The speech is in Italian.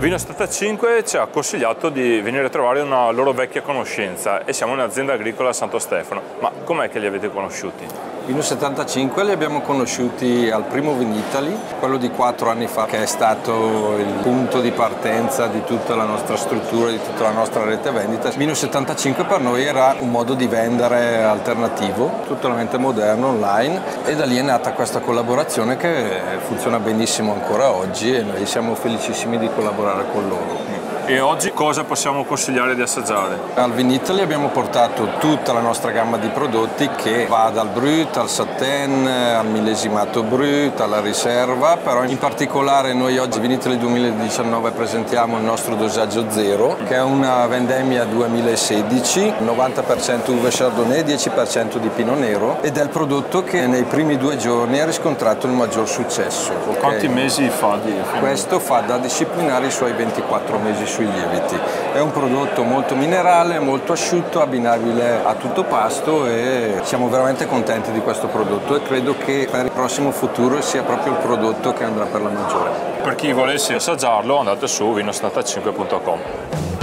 Vino 75 ci ha consigliato di venire a trovare una loro vecchia conoscenza e siamo un'azienda agricola a Santo Stefano. Ma com'è che li avete conosciuti? Vino 75 li abbiamo conosciuti al primo Vinitali, quello di quattro anni fa, che è stato il punto di partenza di tutta la nostra struttura, di tutta la nostra rete vendita. Vino 75 per noi era un modo di vendere alternativo, totalmente moderno, online e da lì è nata questa collaborazione che funziona benissimo ancora oggi e noi siamo felicissimi di collaborare con loro. E oggi cosa possiamo consigliare di assaggiare? Al Vinitaly abbiamo portato tutta la nostra gamma di prodotti che va dal Brut al Satin, al millesimato Brut, alla riserva, però in particolare noi oggi Vinitaly 2019 presentiamo il nostro dosaggio zero, che è una vendemmia 2016, 90% uve chardonnay, 10% di pino nero ed è il prodotto che nei primi due giorni ha riscontrato il maggior successo. Okay? Quanti mesi fa di Questo fa da disciplinare i suoi 24 mesi sui lieviti. È un prodotto molto minerale, molto asciutto, abbinabile a tutto pasto e siamo veramente contenti di questo prodotto e credo che per il prossimo futuro sia proprio il prodotto che andrà per la maggiore. Per chi volesse assaggiarlo andate su vino75.com.